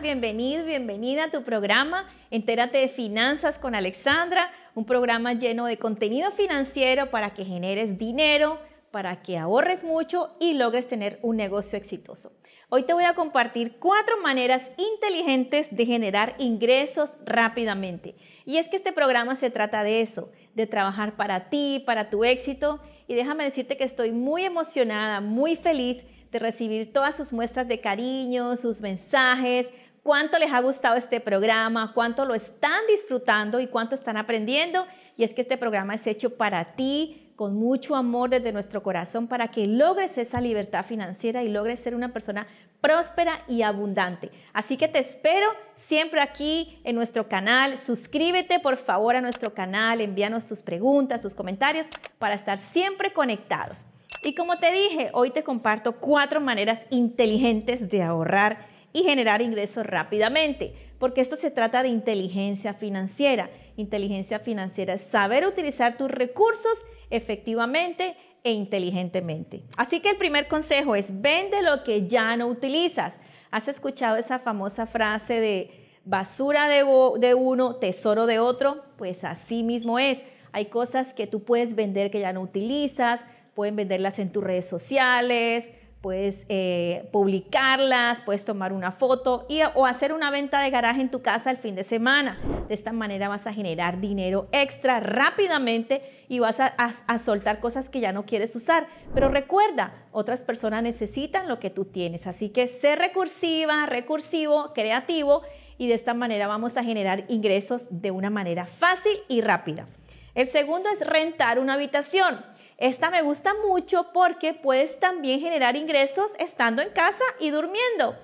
Bienvenido, bienvenida a tu programa. Entérate de Finanzas con Alexandra, un programa lleno de contenido financiero para que generes dinero, para que ahorres mucho y logres tener un negocio exitoso. Hoy te voy a compartir cuatro maneras inteligentes de generar ingresos rápidamente. Y es que este programa se trata de eso, de trabajar para ti, para tu éxito. Y déjame decirte que estoy muy emocionada, muy feliz de recibir todas sus muestras de cariño, sus mensajes, cuánto les ha gustado este programa, cuánto lo están disfrutando y cuánto están aprendiendo. Y es que este programa es hecho para ti, con mucho amor desde nuestro corazón, para que logres esa libertad financiera y logres ser una persona próspera y abundante. Así que te espero siempre aquí en nuestro canal. Suscríbete por favor a nuestro canal, envíanos tus preguntas, tus comentarios para estar siempre conectados. Y como te dije, hoy te comparto cuatro maneras inteligentes de ahorrar y generar ingresos rápidamente, porque esto se trata de inteligencia financiera. Inteligencia financiera es saber utilizar tus recursos efectivamente e inteligentemente. Así que el primer consejo es vende lo que ya no utilizas. ¿Has escuchado esa famosa frase de basura de, de uno, tesoro de otro? Pues así mismo es. Hay cosas que tú puedes vender que ya no utilizas, pueden venderlas en tus redes sociales, puedes eh, publicarlas, puedes tomar una foto y, o hacer una venta de garaje en tu casa el fin de semana. De esta manera vas a generar dinero extra rápidamente y vas a, a, soltar cosas que ya no quieres usar. Pero recuerda, otras personas necesitan lo que tú tienes. Así que sé recursiva, recursivo, creativo y de esta manera vamos a generar ingresos de una manera fácil y rápida. El segundo es rentar una habitación. Esta me gusta mucho porque puedes también generar ingresos estando en casa y durmiendo.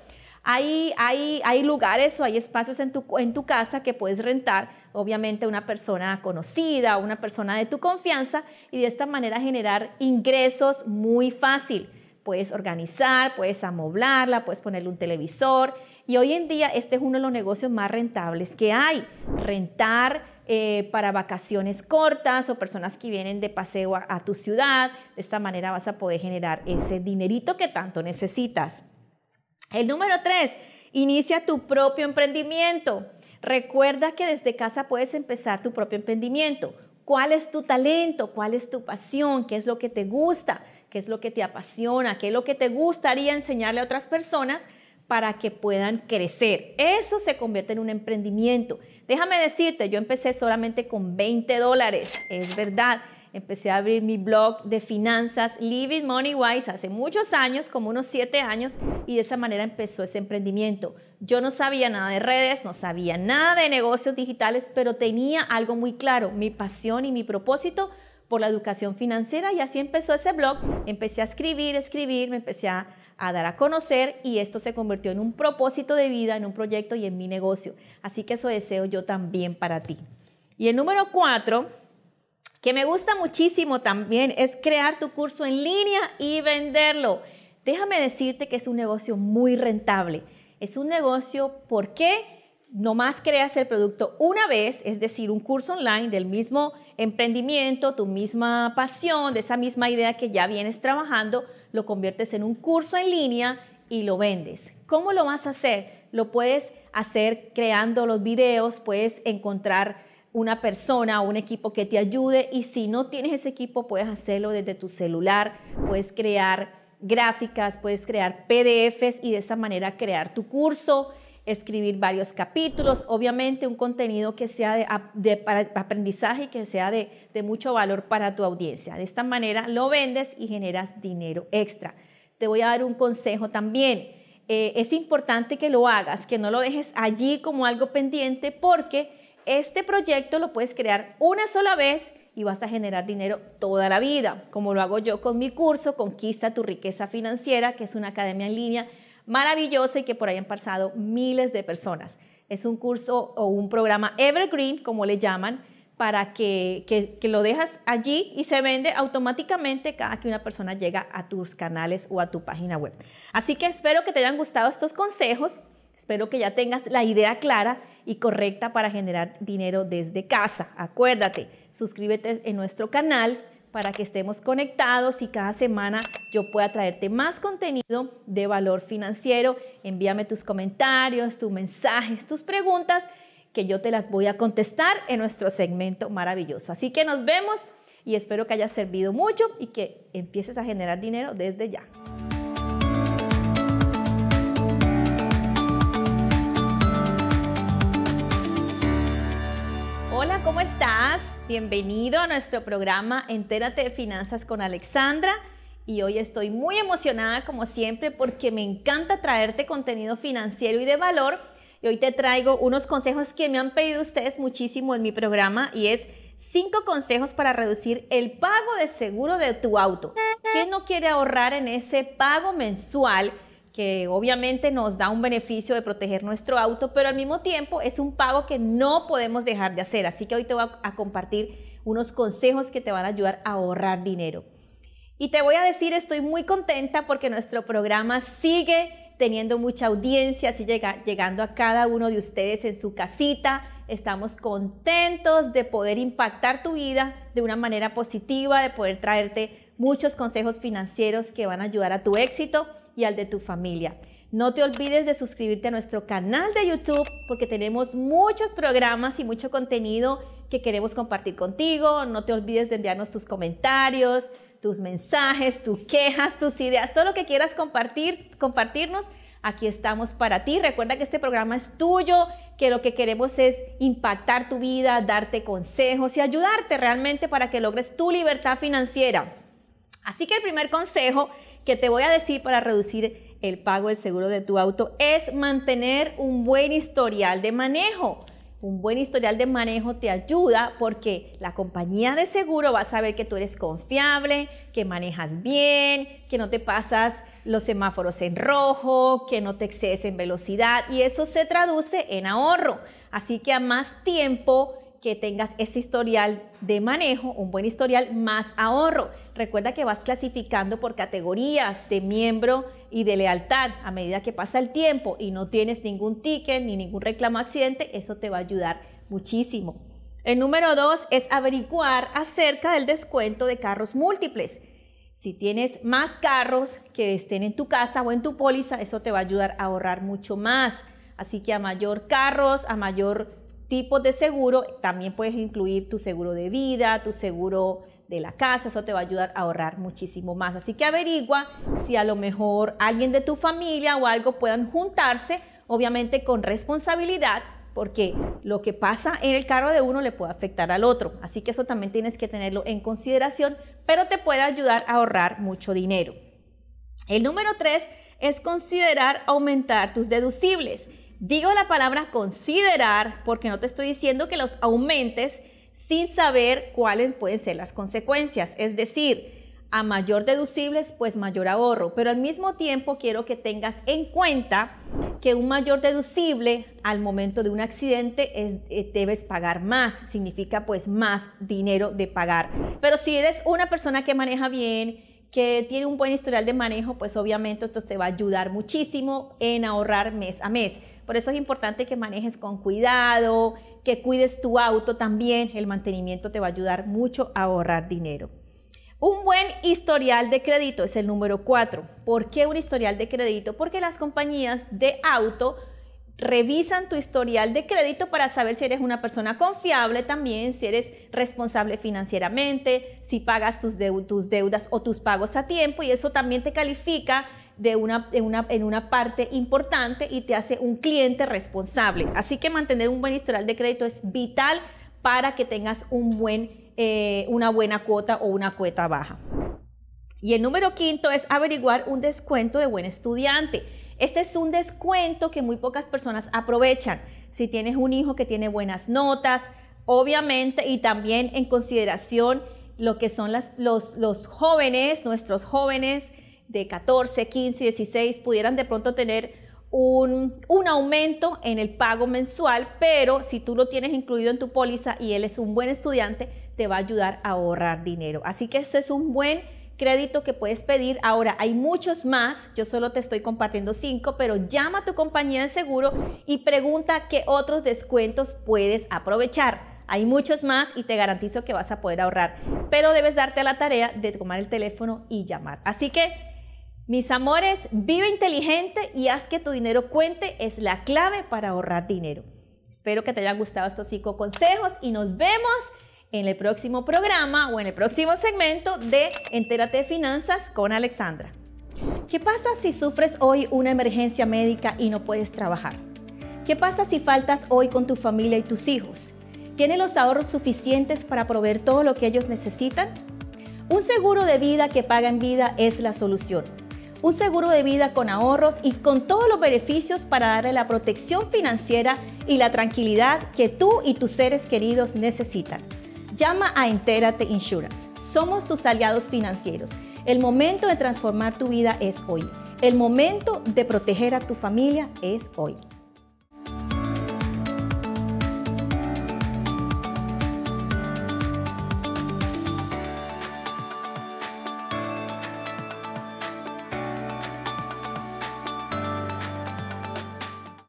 Hay, hay, hay lugares o hay espacios en tu, en tu casa que puedes rentar, obviamente una persona conocida, una persona de tu confianza y de esta manera generar ingresos muy fácil. Puedes organizar, puedes amoblarla, puedes ponerle un televisor y hoy en día este es uno de los negocios más rentables que hay. Rentar eh, para vacaciones cortas o personas que vienen de paseo a, tu ciudad. De esta manera vas a poder generar ese dinerito que tanto necesitas. El número tres, inicia tu propio emprendimiento. Recuerda que desde casa puedes empezar tu propio emprendimiento. ¿Cuál es tu talento? ¿Cuál es tu pasión? ¿Qué es lo que te gusta? ¿Qué es lo que te apasiona? ¿Qué es lo que te gustaría enseñarle a otras personas para que puedan crecer? Eso se convierte en un emprendimiento. Déjame decirte, yo empecé solamente con 20 dólares, es verdad. Empecé a abrir mi blog de finanzas, Living Money Wise, hace muchos años, como unos 7 años, y de esa manera empezó ese emprendimiento. Yo no sabía nada de redes, no sabía nada de negocios digitales, pero tenía algo muy claro, mi pasión y mi propósito por la educación financiera y así empezó ese blog. Empecé a escribir, escribir, me empecé a a dar a conocer y esto se convirtió en un propósito de vida, en un proyecto y en mi negocio. Así que eso deseo yo también para ti. Y el número cuatro, que me gusta muchísimo también, es crear tu curso en línea y venderlo. Déjame decirte que es un negocio muy rentable. Es un negocio porque nomás creas el producto una vez, es decir, un curso online del mismo emprendimiento, tu misma pasión, de esa misma idea que ya vienes trabajando, lo conviertes en un curso en línea y lo vendes. ¿Cómo lo vas a hacer? Lo puedes hacer creando los videos, puedes encontrar una persona o un equipo que te ayude y si no tienes ese equipo puedes hacerlo desde tu celular, puedes crear gráficas, puedes crear PDFs y de esa manera crear tu curso escribir varios capítulos, obviamente un contenido que sea de, aprendizaje y que sea de, mucho valor para tu audiencia. De esta manera lo vendes y generas dinero extra. Te voy a dar un consejo también. Eh, es importante que lo hagas, que no lo dejes allí como algo pendiente porque este proyecto lo puedes crear una sola vez y vas a generar dinero toda la vida, como lo hago yo con mi curso Conquista tu riqueza financiera, que es una academia en línea maravillosa y que por ahí han pasado miles de personas. Es un curso o un programa evergreen, como le llaman, para que, que, lo dejas allí y se vende automáticamente cada que una persona llega a tus canales o a tu página web. Así que espero que te hayan gustado estos consejos, espero que ya tengas la idea clara y correcta para generar dinero desde casa. Acuérdate, suscríbete en nuestro canal, para que estemos conectados y cada semana yo pueda traerte más contenido de valor financiero. Envíame tus comentarios, tus mensajes, tus preguntas, que yo te las voy a contestar en nuestro segmento maravilloso. Así que nos vemos y espero que haya servido mucho y que empieces a generar dinero desde ya. Bienvenido a nuestro programa Entérate de Finanzas con Alexandra. Y hoy estoy muy emocionada como siempre porque me encanta traerte contenido financiero y de valor. Y hoy te traigo unos consejos que me han pedido ustedes muchísimo en mi programa y es cinco consejos para reducir el pago de seguro de tu auto. ¿Quién no quiere ahorrar en ese pago mensual? Que obviamente nos da un beneficio de proteger nuestro auto, pero al mismo tiempo es un pago que no podemos dejar de hacer. Así que hoy te voy a compartir unos consejos que te van a ayudar a ahorrar dinero. Y te voy a decir, estoy muy contenta porque nuestro programa sigue teniendo mucha audiencia, así llega, llegando a cada uno de ustedes en su casita. Estamos contentos de poder impactar tu vida de una manera positiva, de poder traerte muchos consejos financieros que van a ayudar a tu éxito y al de tu familia. No te olvides de suscribirte a nuestro canal de YouTube porque tenemos muchos programas y mucho contenido que queremos compartir contigo. No te olvides de enviarnos tus comentarios, tus mensajes, tus quejas, tus ideas, todo lo que quieras compartir, compartirnos. Aquí estamos para ti. Recuerda que este programa es tuyo, que lo que queremos es impactar tu vida, darte consejos y ayudarte realmente para que logres tu libertad financiera. Así que el primer consejo que te voy a decir para reducir el pago del seguro de tu auto es mantener un buen historial de manejo. Un buen historial de manejo te ayuda porque la compañía de seguro va a saber que tú eres confiable, que manejas bien, que no te pasas los semáforos en rojo, que no te excedes en velocidad y eso se traduce en ahorro. Así que a más tiempo que tengas ese historial de manejo, un buen historial, más ahorro. Recuerda que vas clasificando por categorías de miembro y de lealtad a medida que pasa el tiempo y no tienes ningún ticket ni ningún reclamo accidente, eso te va a ayudar muchísimo. El número dos es averiguar acerca del descuento de carros múltiples. Si tienes más carros que estén en tu casa o en tu póliza, eso te va a ayudar a ahorrar mucho más. Así que a mayor carros, a mayor tipos de seguro, también puedes incluir tu seguro de vida, tu seguro de la casa, eso te va a ayudar a ahorrar muchísimo más. Así que averigua si a lo mejor alguien de tu familia o algo puedan juntarse, obviamente con responsabilidad, porque lo que pasa en el carro de uno le puede afectar al otro. Así que eso también tienes que tenerlo en consideración, pero te puede ayudar a ahorrar mucho dinero. El número tres es considerar aumentar tus deducibles. Digo la palabra considerar porque no te estoy diciendo que los aumentes sin saber cuáles pueden ser las consecuencias. Es decir, a mayor deducibles, pues mayor ahorro. Pero al mismo tiempo quiero que tengas en cuenta que un mayor deducible al momento de un accidente es, eh, debes pagar más. Significa pues más dinero de pagar. Pero si eres una persona que maneja bien, que tiene un buen historial de manejo, pues obviamente esto te va a ayudar muchísimo en ahorrar mes a mes. Por eso es importante que manejes con cuidado, que cuides tu auto también. El mantenimiento te va a ayudar mucho a ahorrar dinero. Un buen historial de crédito es el número cuatro. ¿Por qué un historial de crédito? Porque las compañías de auto revisan tu historial de crédito para saber si eres una persona confiable también, si eres responsable financieramente, si pagas tus, deudas o tus pagos a tiempo y eso también te califica de una, en, una, en una parte importante y te hace un cliente responsable. Así que mantener un buen historial de crédito es vital para que tengas un buen, eh, una buena cuota o una cuota baja. Y el número quinto es averiguar un descuento de buen estudiante. Este es un descuento que muy pocas personas aprovechan. Si tienes un hijo que tiene buenas notas, obviamente, y también en consideración lo que son los, jóvenes, nuestros jóvenes de 14, 15, 16 pudieran de pronto tener un, un, aumento en el pago mensual, pero si tú lo tienes incluido en tu póliza y él es un buen estudiante, te va a ayudar a ahorrar dinero. Así que eso es un buen crédito que puedes pedir. Ahora, hay muchos más, yo solo te estoy compartiendo cinco, pero llama a tu compañía de seguro y pregunta qué otros descuentos puedes aprovechar. Hay muchos más y te garantizo que vas a poder ahorrar. pero debes darte a la tarea de tomar el teléfono y llamar. Así que, mis amores, vive inteligente y haz que tu dinero cuente es la clave para ahorrar dinero. Espero que te hayan gustado estos cinco consejos y nos vemos en el próximo programa o en el próximo segmento de Entérate de Finanzas con Alexandra. ¿Qué pasa si sufres hoy una emergencia médica y no puedes trabajar? ¿Qué pasa si faltas hoy con tu familia y tus hijos? ¿Tienes los ahorros suficientes para proveer todo lo que ellos necesitan? Un seguro de vida que paga en vida es la solución. Un seguro de vida con ahorros y con todos los beneficios para darle la protección financiera y la tranquilidad que tú y tus seres queridos necesitan. Llama a Entérate Insurance. Somos tus aliados financieros. El momento de transformar tu vida es hoy. El momento de proteger a tu familia es hoy.